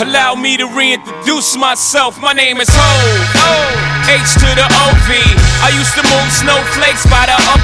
Allow me to reintroduce myself. My name is Hov. H to the OV. I used to move snowflakes by the O.